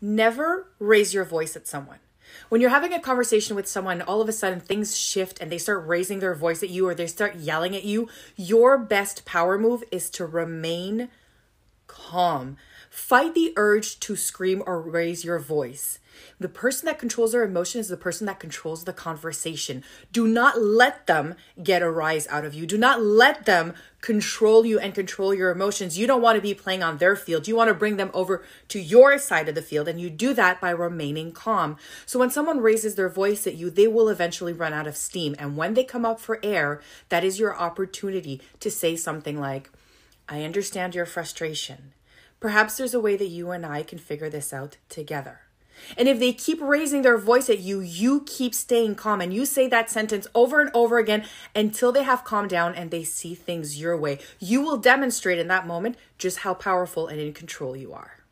Never raise your voice at someone. When you're having a conversation with someone, all of a sudden things shift and they start raising their voice at you or they start yelling at you. Your best power move is to remain calm. Fight the urge to scream or raise your voice. The person that controls their emotion is the person that controls the conversation. Do not let them get a rise out of you. Do not let them control you and control your emotions. You don't want to be playing on their field. You want to bring them over to your side of the field, and you do that by remaining calm. So when someone raises their voice at you, they will eventually run out of steam. And when they come up for air, that is your opportunity to say something like, I understand your frustration. Perhaps there's a way that you and I can figure this out together. And if they keep raising their voice at you, you keep staying calm and you say that sentence over and over again until they have calmed down and they see things your way. You will demonstrate in that moment just how powerful and in control you are.